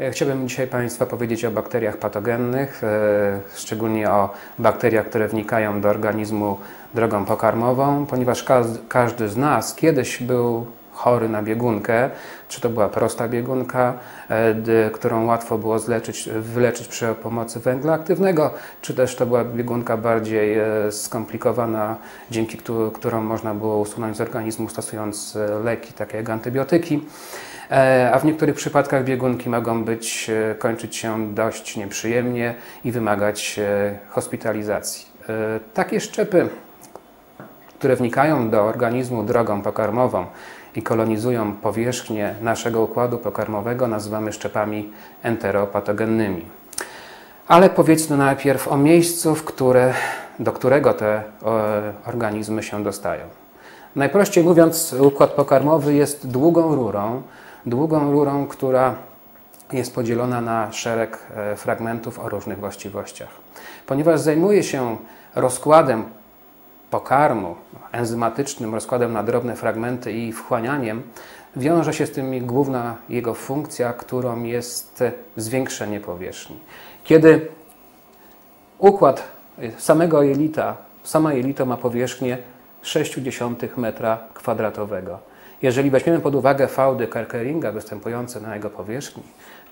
E, Chciałbym dzisiaj Państwa powiedzieć o bakteriach patogennych, e, szczególnie o bakteriach, które wnikają do organizmu drogą pokarmową, ponieważ każdy, każdy z nas kiedyś był chory na biegunkę, czy to była prosta biegunka, e, którą łatwo było zleczyć, wyleczyć przy pomocy węgla aktywnego, czy też to była biegunka bardziej e, skomplikowana, dzięki któ- którą można było usunąć z organizmu stosując e, leki, takie jak antybiotyki. A w niektórych przypadkach biegunki mogą być, kończyć się dość nieprzyjemnie i wymagać hospitalizacji. Takie szczepy, które wnikają do organizmu drogą pokarmową i kolonizują powierzchnię naszego układu pokarmowego, nazywamy szczepami enteropatogennymi. Ale powiedzmy najpierw o miejscu, które, do którego te organizmy się dostają. Najprościej mówiąc, układ pokarmowy jest długą rurą, długą rurą, która jest podzielona na szereg e, fragmentów o różnych właściwościach. Ponieważ zajmuje się rozkładem pokarmu, enzymatycznym rozkładem na drobne fragmenty i wchłanianiem, wiąże się z tym główna jego funkcja, którą jest zwiększenie powierzchni. Kiedy układ samego jelita, sama jelito ma powierzchnię 0,6 metra kwadratowego. Jeżeli weźmiemy pod uwagę fałdy Kerkeringa występujące na jego powierzchni,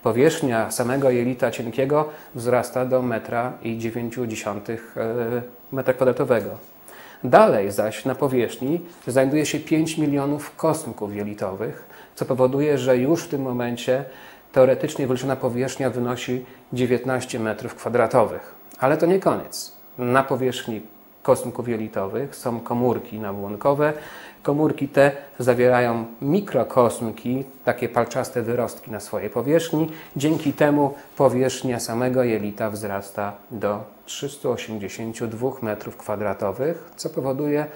powierzchnia samego jelita cienkiego wzrasta do 1,9 metra kwadratowego. Dalej zaś na powierzchni znajduje się 5 milionów kosmków jelitowych, co powoduje, że już w tym momencie teoretycznie wyliczona powierzchnia wynosi 19 metrów kwadratowych. Ale to nie koniec. Na powierzchni kosmków jelitowych są komórki nabłonkowe. Komórki te zawierają mikrokosmki, takie palczaste wyrostki na swojej powierzchni. Dzięki temu powierzchnia samego jelita wzrasta do 382 metrów kwadratowych, co powoduje,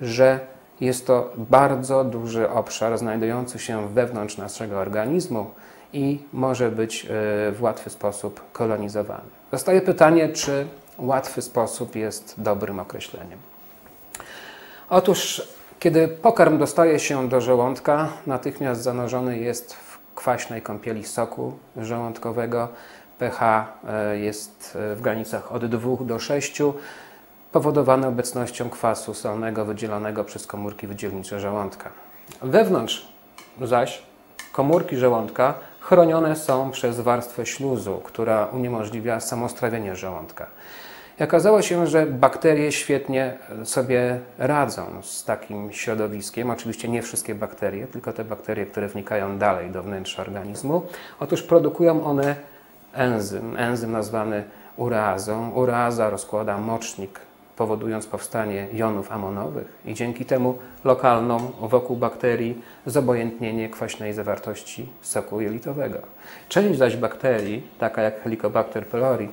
że jest to bardzo duży obszar znajdujący się wewnątrz naszego organizmu i może być e, w łatwy sposób kolonizowany. Zostaje pytanie, czy łatwy sposób jest dobrym określeniem. Otóż, kiedy pokarm dostaje się do żołądka, natychmiast zanurzony jest w kwaśnej kąpieli soku żołądkowego. pH e, jest e, w granicach od 2 do 6, powodowane obecnością kwasu solnego wydzielonego przez komórki wydzielnicze żołądka. Wewnątrz zaś komórki żołądka chronione są przez warstwę śluzu, która uniemożliwia samostrawienie żołądka. I okazało się, że bakterie świetnie sobie radzą z takim środowiskiem. Oczywiście nie wszystkie bakterie, tylko te bakterie, które wnikają dalej do wnętrza organizmu. Otóż produkują one enzym, enzym nazwany ureazą. Ureaza rozkłada mocznik, powodując powstanie jonów amonowych i dzięki temu lokalną wokół bakterii zobojętnienie kwaśnej zawartości soku jelitowego. Część zaś bakterii, taka jak Helicobacter pylori,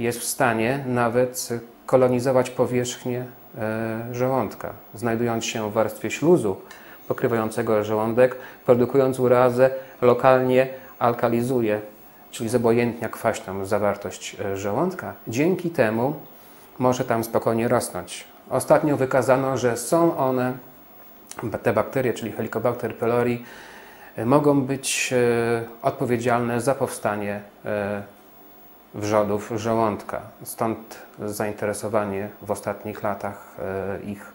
jest w stanie nawet kolonizować powierzchnię e, żołądka, znajdując się w warstwie śluzu pokrywającego żołądek, produkując urazę, lokalnie alkalizuje, czyli zobojętnia kwaśną zawartość e, żołądka. Dzięki temu może tam spokojnie rosnąć. Ostatnio wykazano, że są one, te bakterie, czyli Helicobacter pylori, e, mogą być odpowiedzialne za powstanie wrzodów żołądka. Stąd zainteresowanie w ostatnich latach e, ich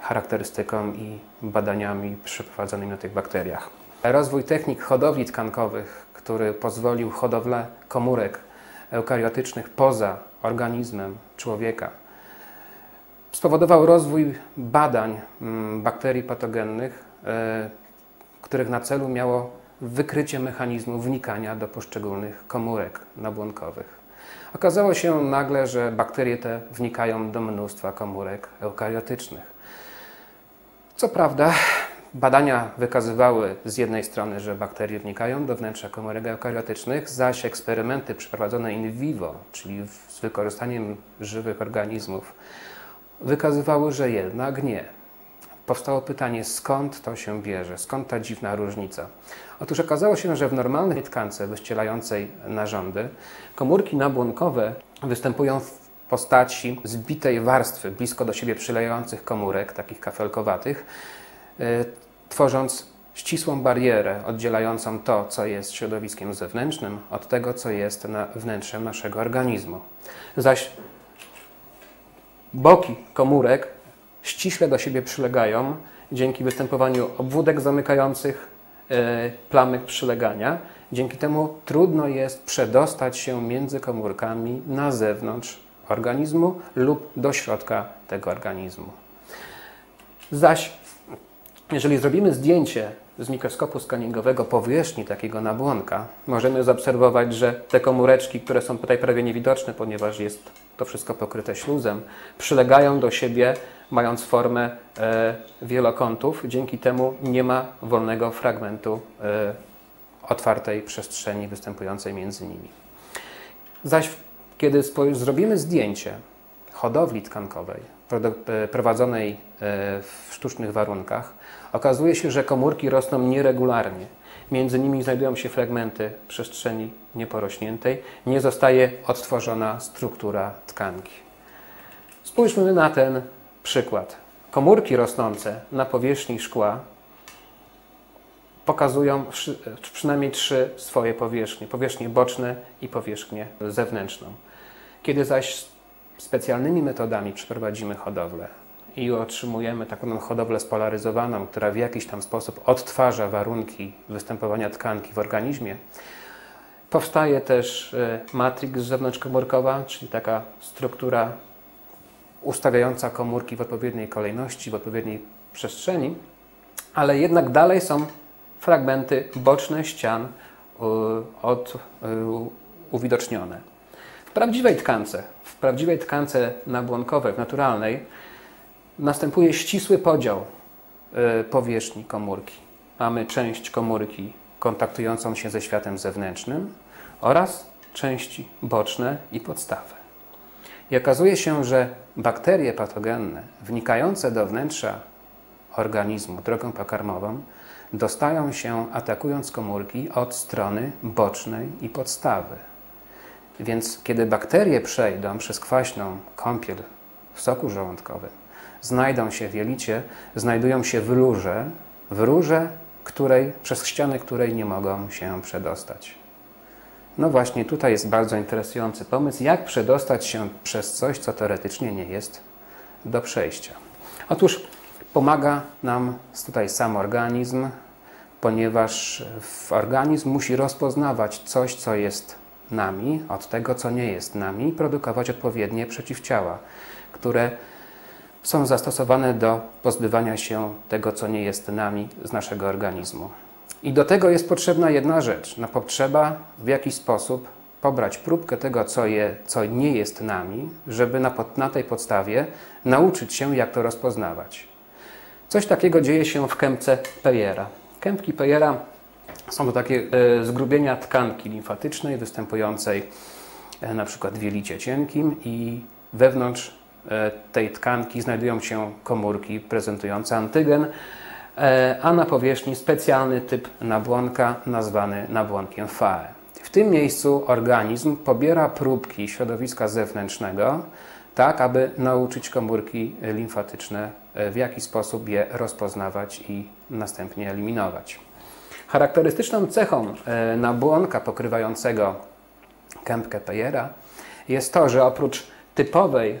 charakterystyką i badaniami przeprowadzonymi na tych bakteriach. Rozwój technik hodowli tkankowych, który pozwolił hodowlę komórek eukariotycznych poza organizmem człowieka, spowodował rozwój badań mm, bakterii patogennych, e, których na celu miało wykrycie mechanizmu wnikania do poszczególnych komórek nabłonkowych. Okazało się nagle, że bakterie te wnikają do mnóstwa komórek eukariotycznych. Co prawda, badania wykazywały z jednej strony, że bakterie wnikają do wnętrza komórek eukariotycznych, zaś eksperymenty przeprowadzone in vivo, czyli z wykorzystaniem żywych organizmów, wykazywały, że jednak nie. Powstało pytanie, skąd to się bierze, skąd ta dziwna różnica. Otóż okazało się, że w normalnej tkance wyścielającej narządy komórki nabłonkowe występują w postaci zbitej warstwy blisko do siebie przylejających komórek, takich kafelkowatych, y, tworząc ścisłą barierę oddzielającą to, co jest środowiskiem zewnętrznym, od tego, co jest na wnętrzem naszego organizmu. Zaś boki komórek ściśle do siebie przylegają dzięki występowaniu obwódek zamykających e, plamyk przylegania. Dzięki temu trudno jest przedostać się między komórkami na zewnątrz organizmu lub do środka tego organizmu. Zaś jeżeli zrobimy zdjęcie z mikroskopu skaningowego powierzchni takiego nabłonka, możemy zaobserwować, że te komóreczki, które są tutaj prawie niewidoczne, ponieważ jest to wszystko pokryte śluzem, przylegają do siebie, mając formę e, wielokątów. Dzięki temu nie ma wolnego fragmentu e, otwartej przestrzeni występującej między nimi. Zaś kiedy zrobimy zdjęcie hodowli tkankowej e, prowadzonej w sztucznych warunkach, okazuje się, że komórki rosną nieregularnie. Między nimi znajdują się fragmenty przestrzeni nieporośniętej, nie zostaje odtworzona struktura tkanki. Spójrzmy na ten przykład. Komórki rosnące na powierzchni szkła pokazują przynajmniej trzy swoje powierzchnie: powierzchnię boczne i powierzchnię zewnętrzną. Kiedy zaś specjalnymi metodami przeprowadzimy hodowlę i otrzymujemy taką hodowlę spolaryzowaną, która w jakiś tam sposób odtwarza warunki występowania tkanki w organizmie, powstaje też e, matrix zewnątrzkomórkowa, czyli taka struktura ustawiająca komórki w odpowiedniej kolejności, w odpowiedniej przestrzeni, ale jednak dalej są fragmenty boczne ścian e, od, e, uwidocznione. W prawdziwej tkance, w prawdziwej tkance nabłonkowej, naturalnej, następuje ścisły podział e, powierzchni komórki. Mamy część komórki kontaktującą się ze światem zewnętrznym oraz części boczne i podstawę. I okazuje się, że bakterie patogenne wnikające do wnętrza organizmu drogą pokarmową dostają się atakując komórki od strony bocznej i podstawy. Więc kiedy bakterie przejdą przez kwaśną kąpiel w soku żołądkowym, znajdą się w jelicie, znajdują się w rurze, w rurze, której, przez ściany której nie mogą się przedostać. No właśnie, tutaj jest bardzo interesujący pomysł, jak przedostać się przez coś, co teoretycznie nie jest do przejścia. Otóż pomaga nam tutaj sam organizm, ponieważ organizm musi rozpoznawać coś, co jest nami, od tego, co nie jest nami, i produkować odpowiednie przeciwciała, które są zastosowane do pozbywania się tego, co nie jest nami z naszego organizmu. I do tego jest potrzebna jedna rzecz. No, potrzeba w jakiś sposób pobrać próbkę tego, co, je, co nie jest nami, żeby na, na tej podstawie nauczyć się, jak to rozpoznawać. Coś takiego dzieje się w kępce Peyera. Kępki Peyera są to takie e, zgrubienia tkanki limfatycznej występującej e, na przykład w jelicie cienkim i wewnątrz e, tej tkanki znajdują się komórki prezentujące antygen, a na powierzchni specjalny typ nabłonka nazwany nabłonkiem FAE. W tym miejscu organizm pobiera próbki środowiska zewnętrznego, tak aby nauczyć komórki limfatyczne w jaki sposób je rozpoznawać i następnie eliminować. Charakterystyczną cechą e, nabłonka pokrywającego kępkę Peyera jest to, że oprócz typowej,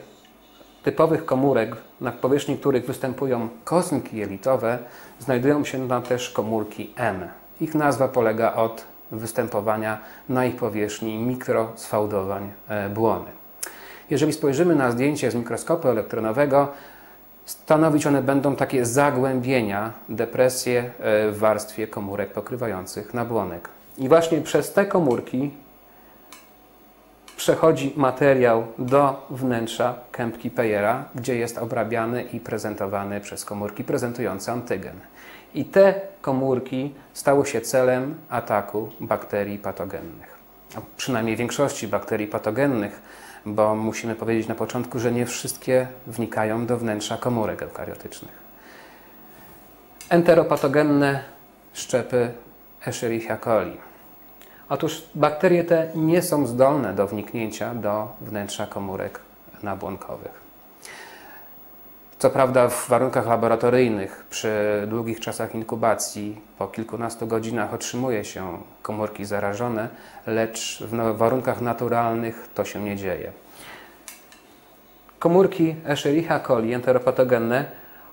typowych komórek, na powierzchni których występują kosmki jelitowe, znajdują się tam też komórki M. Ich nazwa polega od występowania na ich powierzchni mikrosfałdowań e, błony. Jeżeli spojrzymy na zdjęcie z mikroskopu elektronowego, Stanowić one będą takie zagłębienia, depresje w warstwie komórek pokrywających nabłonek. I właśnie przez te komórki przechodzi materiał do wnętrza kępki Peyera, gdzie jest obrabiany i prezentowany przez komórki prezentujące antygen. I te komórki stały się celem ataku bakterii patogennych. A przynajmniej większości bakterii patogennych bo musimy powiedzieć na początku, że nie wszystkie wnikają do wnętrza komórek eukariotycznych. Enteropatogenne szczepy Escherichia coli. Otóż bakterie te nie są zdolne do wniknięcia do wnętrza komórek nabłonkowych. Co prawda w warunkach laboratoryjnych, przy długich czasach inkubacji, po kilkunastu godzinach otrzymuje się komórki zarażone, lecz w warunkach naturalnych to się nie dzieje. Komórki Escherichia coli enteropatogenne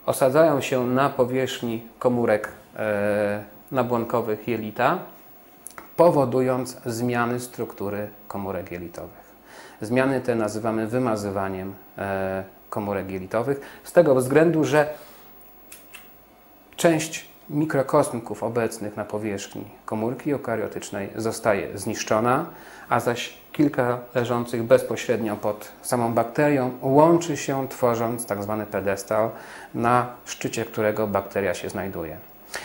osadzają się na powierzchni komórek e, nabłonkowych jelita, powodując zmiany struktury komórek jelitowych. Zmiany te nazywamy wymazywaniem e, komórek jelitowych, z tego względu, że część mikrokosmków obecnych na powierzchni komórki eukariotycznej zostaje zniszczona, a zaś kilka leżących bezpośrednio pod samą bakterią łączy się, tworząc tak zwany pedestal, na szczycie którego bakteria się znajduje.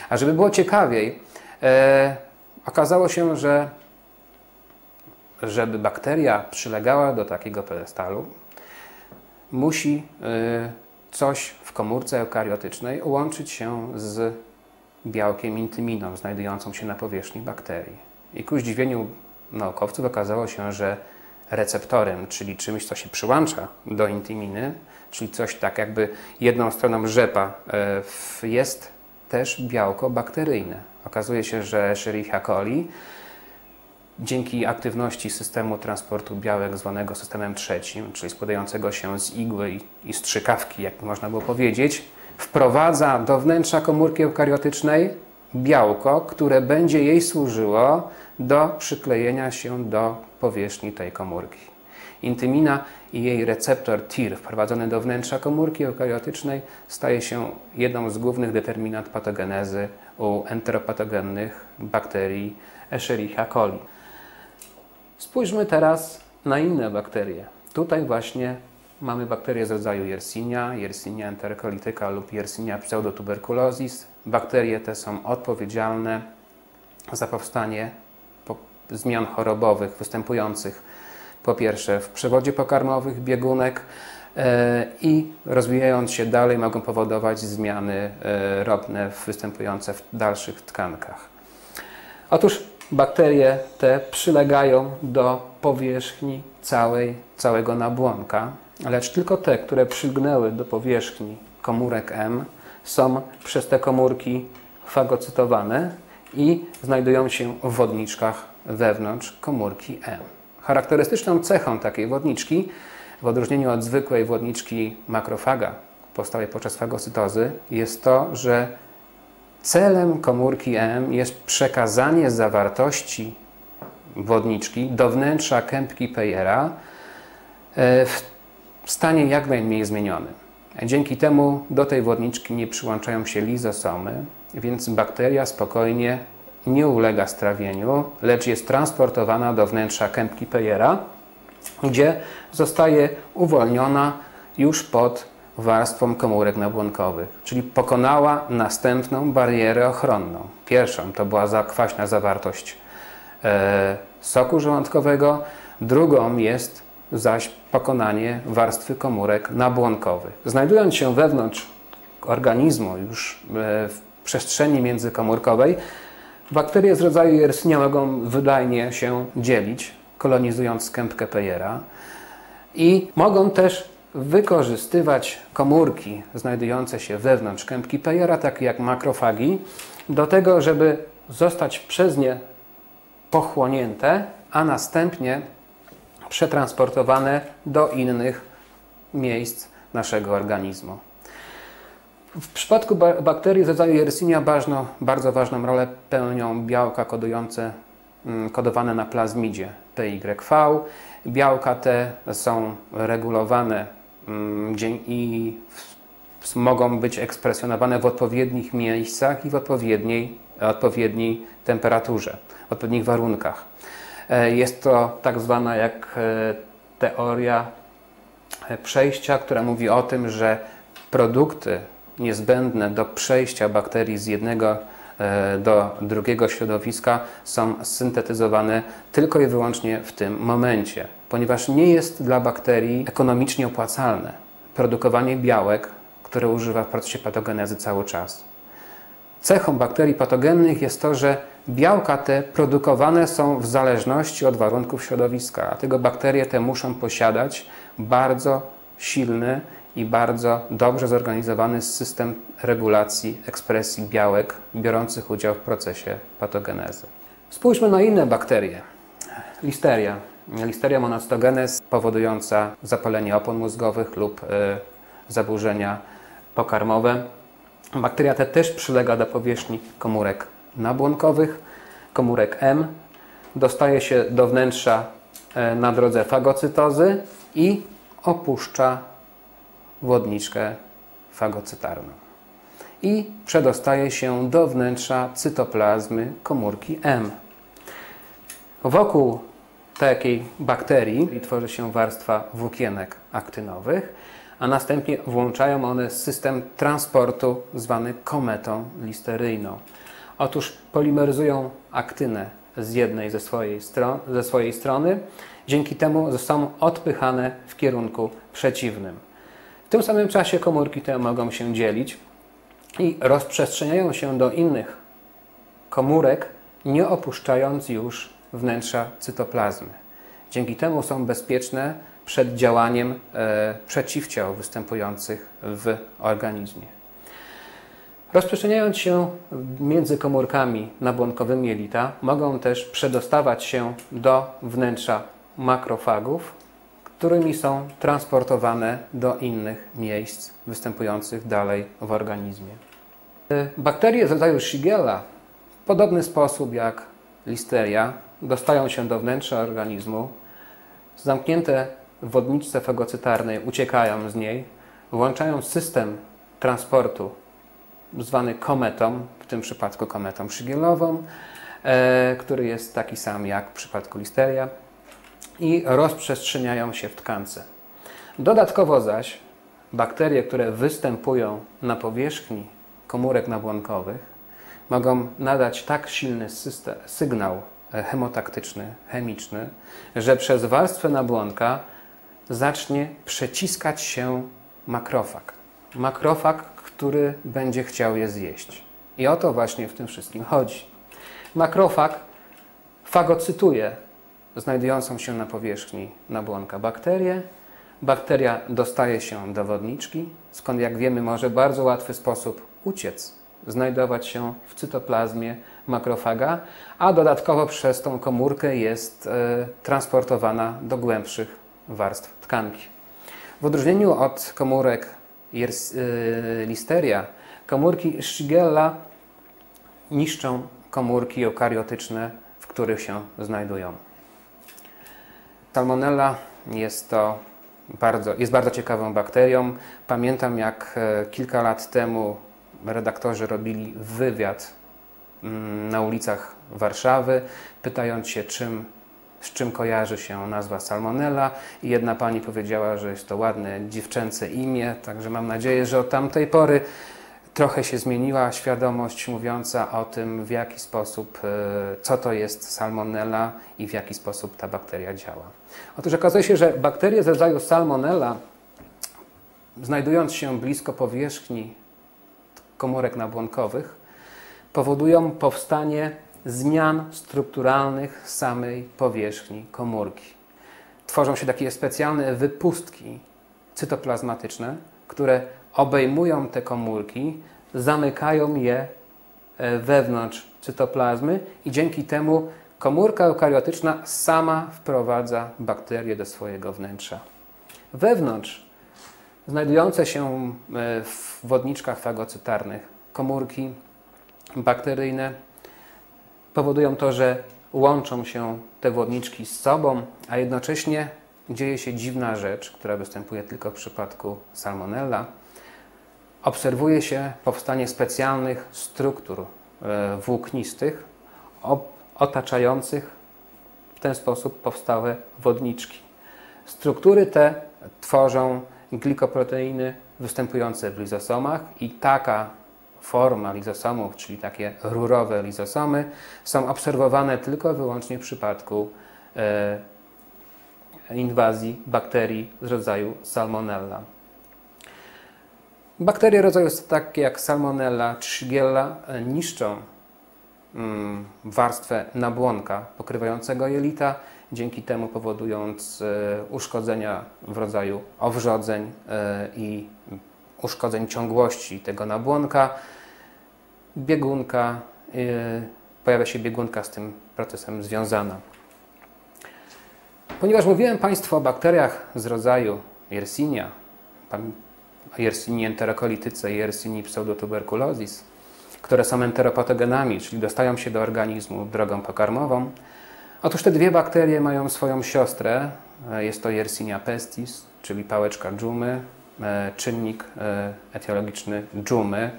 A żeby było ciekawiej, e, okazało się, że żeby bakteria przylegała do takiego pedestalu, musi e, coś w komórce eukariotycznej łączyć się z białkiem intyminą znajdującą się na powierzchni bakterii. I ku zdziwieniu naukowców okazało się, że receptorem, czyli czymś, co się przyłącza do intyminy, czyli coś tak jakby jedną stroną rzepa, e, jest też białko bakteryjne. Okazuje się, że Escherichia coli dzięki aktywności systemu transportu białek zwanego systemem trzecim, czyli składającego się z igły i strzykawki, jak można było powiedzieć, wprowadza do wnętrza komórki eukariotycznej białko, które będzie jej służyło do przyklejenia się do powierzchni tej komórki. Intymina i jej receptor TIR wprowadzony do wnętrza komórki eukariotycznej staje się jedną z głównych determinant patogenezy u enteropatogennych bakterii Escherichia coli. Spójrzmy teraz na inne bakterie. Tutaj właśnie mamy bakterie z rodzaju Yersinia, Yersinia enterocolitica lub Yersinia pseudotuberculosis. Bakterie te są odpowiedzialne za powstanie zmian chorobowych występujących po pierwsze w przewodzie pokarmowych biegunek e, i rozwijając się dalej mogą powodować zmiany e, ropne występujące w dalszych tkankach. Otóż bakterie te przylegają do powierzchni całej, całego nabłonka, lecz tylko te, które przylgnęły do powierzchni komórek M, są przez te komórki fagocytowane i znajdują się w wodniczkach wewnątrz komórki M. Charakterystyczną cechą takiej wodniczki, w odróżnieniu od zwykłej wodniczki makrofaga powstałej podczas fagocytozy, jest to, że celem komórki M jest przekazanie zawartości wodniczki do wnętrza kępki Peyera e, w stanie jak najmniej zmienionym. Dzięki temu do tej wodniczki nie przyłączają się lizosomy, więc bakteria spokojnie nie ulega strawieniu, lecz jest transportowana do wnętrza kępki Peyera, gdzie zostaje uwolniona już pod warstwą komórek nabłonkowych, czyli pokonała następną barierę ochronną. Pierwszą to była zakwaśna zawartość e, soku żołądkowego, drugą jest zaś pokonanie warstwy komórek nabłonkowych. Znajdując się wewnątrz organizmu, już e, w przestrzeni międzykomórkowej, bakterie z rodzaju Yersinia mogą wydajnie się dzielić, kolonizując kępkę Peyera i mogą też wykorzystywać komórki znajdujące się wewnątrz kępki Peyera, takie jak makrofagi, do tego, żeby zostać przez nie pochłonięte, a następnie przetransportowane do innych miejsc naszego organizmu. W przypadku bakterii rodzaju Yersinia ważno, bardzo ważną rolę pełnią białka kodujące, mm, kodowane na plazmidzie PYV. Białka te są regulowane mm, i mogą być ekspresjonowane w odpowiednich miejscach i w odpowiedniej, odpowiedniej temperaturze, w odpowiednich warunkach. E, jest to tak zwana jak e, teoria e, przejścia, która mówi o tym, że produkty niezbędne do przejścia bakterii z jednego do drugiego środowiska są syntetyzowane tylko i wyłącznie w tym momencie, ponieważ nie jest dla bakterii ekonomicznie opłacalne produkowanie białek, które używa w procesie patogenezy cały czas. Cechą bakterii patogennych jest to, że białka te produkowane są w zależności od warunków środowiska, dlatego bakterie te muszą posiadać bardzo silny i bardzo dobrze zorganizowany system regulacji ekspresji białek biorących udział w procesie patogenezy. Spójrzmy na inne bakterie. Listeria. Listeria monocytogenes powodująca zapalenie opon mózgowych lub y, zaburzenia pokarmowe. Bakteria ta też przylega do powierzchni komórek nabłonkowych, komórek M. Dostaje się do wnętrza y, na drodze fagocytozy i opuszcza wodniczkę fagocytarną. I przedostaje się do wnętrza cytoplazmy komórki M. Wokół takiej bakterii tworzy się warstwa włókienek aktynowych, a następnie włączają one system transportu zwany kometą listeryjną. Otóż polimeryzują aktynę z jednej ze swojej, ze swojej strony, dzięki temu są odpychane w kierunku przeciwnym. W tym samym czasie komórki te mogą się dzielić i rozprzestrzeniają się do innych komórek, nie opuszczając już wnętrza cytoplazmy. Dzięki temu są bezpieczne przed działaniem e, przeciwciał występujących w organizmie. Rozprzestrzeniając się między komórkami nabłonkowymi jelita, mogą też przedostawać się do wnętrza makrofagów, którymi są transportowane do innych miejsc występujących dalej w organizmie. Bakterie z rodzaju Shigella w podobny sposób jak listeria dostają się do wnętrza organizmu, zamknięte w wodniczce fagocytarnej uciekają z niej, włączają system transportu zwany kometą, w tym przypadku kometą szygielową, e, który jest taki sam jak w przypadku listeria i rozprzestrzeniają się w tkance. Dodatkowo zaś bakterie, które występują na powierzchni komórek nabłonkowych, mogą nadać tak silny system, sygnał hemotaktyczny, chemiczny, że przez warstwę nabłonka zacznie przeciskać się makrofag. Makrofag, który będzie chciał je zjeść. I o to właśnie w tym wszystkim chodzi. Makrofag fagocytuje znajdującą się na powierzchni nabłonka bakterię. Bakteria dostaje się do wodniczki, skąd jak wiemy może w bardzo łatwy sposób uciec, znajdować się w cytoplazmie makrofaga, a dodatkowo przez tą komórkę jest e, transportowana do głębszych warstw tkanki. W odróżnieniu od komórek e, listeria, komórki Shigella niszczą komórki eukariotyczne, w których się znajdują. Salmonella jest to bardzo, jest bardzo ciekawą bakterią. Pamiętam, jak e, kilka lat temu redaktorzy robili wywiad mm, na ulicach Warszawy, pytając się, czym, z czym kojarzy się nazwa Salmonella. I jedna pani powiedziała, że jest to ładne dziewczęce imię, także mam nadzieję, że od tamtej pory trochę się zmieniła świadomość mówiąca o tym, w jaki sposób, e, co to jest salmonella i w jaki sposób ta bakteria działa. Otóż okazuje się, że bakterie z rodzaju salmonella, znajdując się blisko powierzchni komórek nabłonkowych, powodują powstanie zmian strukturalnych samej powierzchni komórki. Tworzą się takie specjalne wypustki cytoplazmatyczne, które obejmują te komórki, zamykają je e, wewnątrz cytoplazmy i dzięki temu komórka eukariotyczna sama wprowadza bakterie do swojego wnętrza. Wewnątrz znajdujące się e, w wodniczkach fagocytarnych komórki bakteryjne powodują to, że łączą się te wodniczki z sobą, a jednocześnie dzieje się dziwna rzecz, która występuje tylko w przypadku salmonella. Obserwuje się powstanie specjalnych struktur e, włóknistych otaczających w ten sposób powstałe wodniczki. Struktury te tworzą glikoproteiny występujące w lizosomach i taka forma lizosomów, czyli takie rurowe lizosomy, są obserwowane tylko i wyłącznie w przypadku e, inwazji bakterii z rodzaju Salmonella. Bakterie rodzaju takie jak Salmonella czy Shigella e, niszczą warstwę nabłonka pokrywającego jelita, dzięki temu powodując uszkodzenia w rodzaju owrzodzeń i uszkodzeń ciągłości tego nabłonka. Biegunka, pojawia się biegunka z tym procesem związana. Ponieważ mówiłem Państwu o bakteriach z rodzaju Yersinia, Yersinii enterokolityce i Yersinii pseudotuberculosis, które są enteropatogenami, czyli dostają się do organizmu drogą pokarmową. Otóż te dwie bakterie mają swoją siostrę. Jest to Yersinia pestis, czyli pałeczka dżumy, e, czynnik e, etiologiczny dżumy,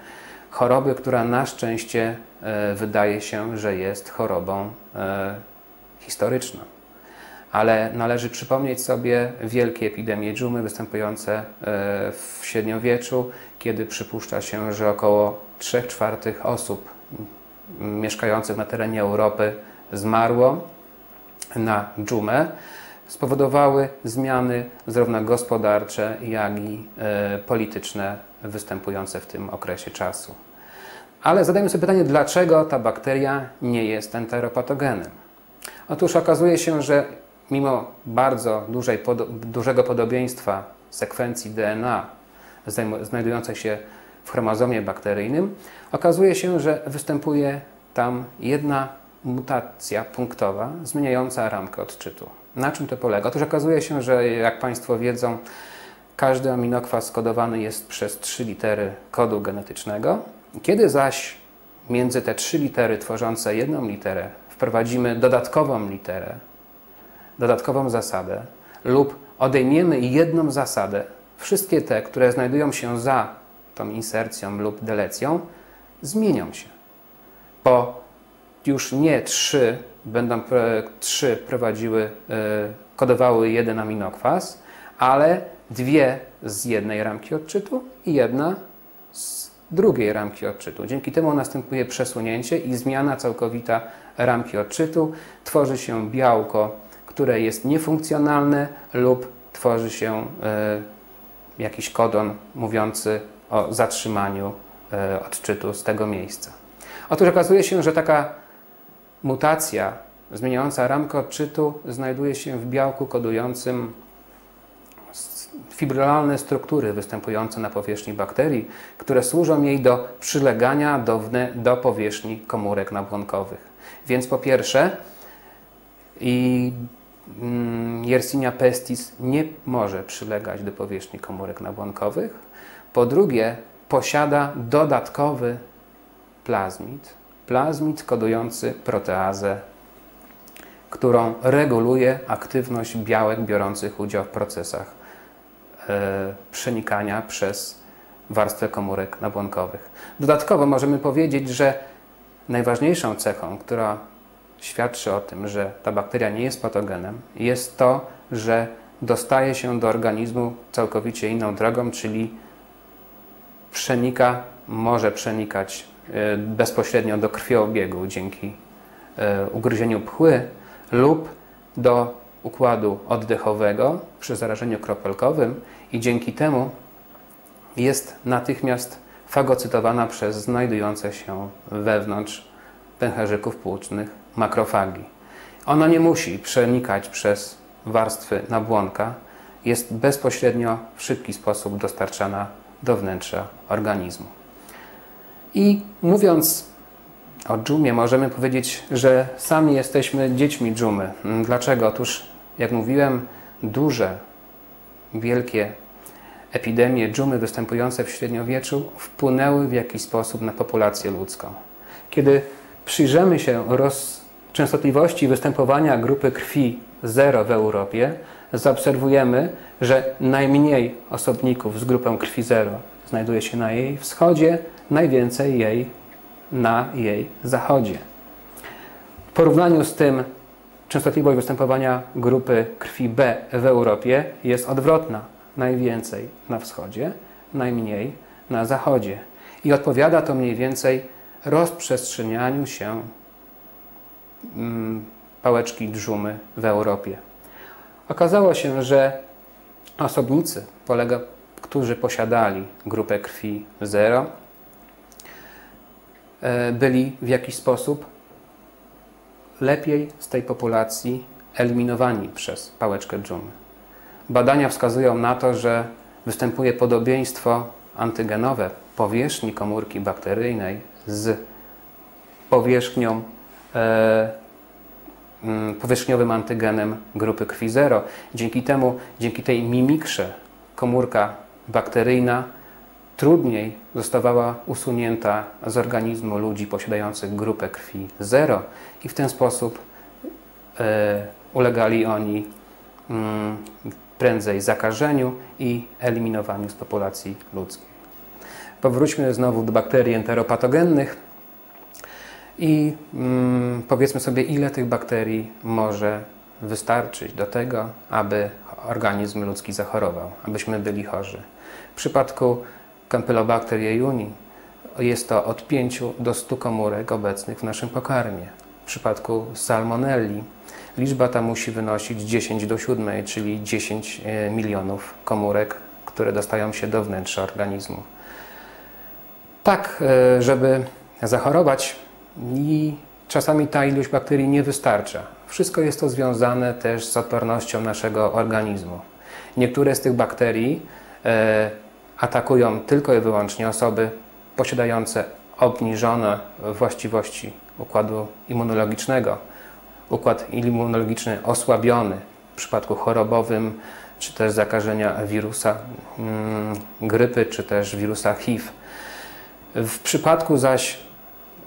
choroby, która na szczęście e, wydaje się, że jest chorobą historyczną ale należy przypomnieć sobie wielkie epidemie dżumy występujące e, w średniowieczu, kiedy przypuszcza się, że około 3 czwartych osób mieszkających na terenie Europy zmarło na dżumę. Spowodowały zmiany zarówno gospodarcze, jak i e, polityczne występujące w tym okresie czasu. Ale zadajmy sobie pytanie, dlaczego ta bakteria nie jest enteropatogenem? Otóż okazuje się, że mimo bardzo dużej, dużego podobieństwa sekwencji DNA znajdującej się w chromozomie bakteryjnym, okazuje się, że występuje tam jedna mutacja punktowa zmieniająca ramkę odczytu. Na czym to polega? Otóż okazuje się, że jak Państwo wiedzą, każdy aminokwas skodowany jest przez trzy litery kodu genetycznego. Kiedy zaś między te trzy litery tworzące jedną literę wprowadzimy dodatkową literę, dodatkową zasadę lub odejmiemy jedną zasadę, wszystkie te, które znajdują się za tą insercją lub delecją, zmienią się. Bo już nie trzy będą trzy prowadziły, e, kodowały jeden aminokwas, ale dwie z jednej ramki odczytu i jedna z drugiej ramki odczytu. Dzięki temu następuje przesunięcie i zmiana całkowita ramki odczytu. Tworzy się białko które jest niefunkcjonalne lub tworzy się e, jakiś kodon mówiący o zatrzymaniu e, odczytu z tego miejsca. Otóż okazuje się, że taka mutacja zmieniająca ramkę odczytu znajduje się w białku kodującym fibrylalne struktury występujące na powierzchni bakterii, które służą jej do przylegania do, do powierzchni komórek nabłonkowych. Więc po pierwsze, i Mm, Yersinia pestis nie może przylegać do powierzchni komórek nabłonkowych. Po drugie, posiada dodatkowy plazmid, plazmid kodujący proteazę, którą reguluje aktywność białek biorących udział w procesach e, przenikania przez warstwę komórek nabłonkowych. Dodatkowo możemy powiedzieć, że najważniejszą cechą, która świadczy o tym, że ta bakteria nie jest patogenem, jest to, że dostaje się do organizmu całkowicie inną drogą, czyli przenika, może przenikać e, bezpośrednio do krwiobiegu dzięki e, ugryzieniu pchły lub do układu oddechowego przy zarażeniu kropelkowym i dzięki temu jest natychmiast fagocytowana przez znajdujące się wewnątrz pęcherzyków płucznych makrofagi. Ona nie musi przenikać przez warstwy nabłonka, jest bezpośrednio w szybki sposób dostarczana do wnętrza organizmu. I mówiąc o dżumie, możemy powiedzieć, że sami jesteśmy dziećmi dżumy. Dlaczego? Otóż, jak mówiłem, duże, wielkie epidemie dżumy występujące w średniowieczu wpłynęły w jakiś sposób na populację ludzką. Kiedy przyjrzymy się roz częstotliwości występowania grupy krwi 0 w Europie zaobserwujemy, że najmniej osobników z grupą krwi 0 znajduje się na jej wschodzie, najwięcej jej na jej zachodzie. W porównaniu z tym częstotliwość występowania grupy krwi B w Europie jest odwrotna. Najwięcej na wschodzie, najmniej na zachodzie. I odpowiada to mniej więcej rozprzestrzenianiu się Mm, pałeczki dżumy w Europie. Okazało się, że osobnicy, polega, którzy posiadali grupę krwi 0, e, byli w jakiś sposób lepiej z tej populacji eliminowani przez pałeczkę dżumy. Badania wskazują na to, że występuje podobieństwo antygenowe powierzchni komórki bakteryjnej z powierzchnią, e, powierzchniowym antygenem grupy krwi 0. Dzięki temu, dzięki tej mimikrze komórka bakteryjna trudniej zostawała usunięta z organizmu ludzi posiadających grupę krwi 0 i w ten sposób e, ulegali oni mm, prędzej zakażeniu i eliminowaniu z populacji ludzkiej. Powróćmy znowu do bakterii enteropatogennych i mm, powiedzmy sobie, ile tych bakterii może wystarczyć do tego, aby organizm ludzki zachorował, abyśmy byli chorzy. W przypadku Campylobacter jejuni jest to od 5 do 100 komórek obecnych w naszym pokarmie. W przypadku salmonelli liczba ta musi wynosić 10 do 7, czyli 10 e, milionów komórek, które dostają się do wnętrza organizmu. Tak, e, żeby zachorować i czasami ta ilość bakterii nie wystarcza. Wszystko jest to związane też z odpornością naszego organizmu. Niektóre z tych bakterii e, atakują tylko i wyłącznie osoby posiadające obniżone właściwości układu immunologicznego. Układ immunologiczny osłabiony w przypadku chorobowym, czy też zakażenia wirusa mm, grypy, czy też wirusa HIV. W przypadku zaś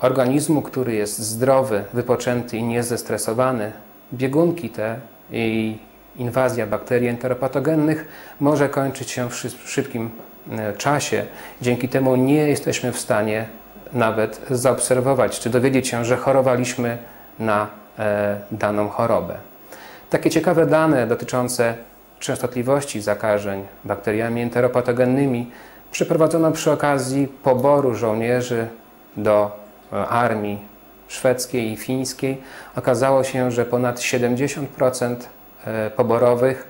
organizmu, który jest zdrowy, wypoczęty i niezestresowany, biegunki te i inwazja bakterii enteropatogennych może kończyć się w szybkim e, czasie. Dzięki temu nie jesteśmy w stanie nawet zaobserwować, czy dowiedzieć się, że chorowaliśmy na e, daną chorobę. Takie ciekawe dane dotyczące częstotliwości zakażeń bakteriami enteropatogennymi przeprowadzono przy okazji poboru żołnierzy do armii szwedzkiej i fińskiej. Okazało się, że ponad 70% e, poborowych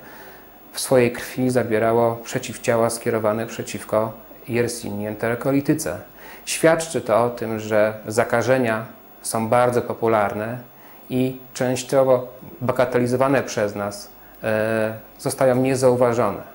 w swojej krwi zabierało przeciwciała skierowane przeciwko Yersinia enterokolityce. Świadczy to o tym, że zakażenia są bardzo popularne i częściowo bagatelizowane przez nas e, zostają niezauważone.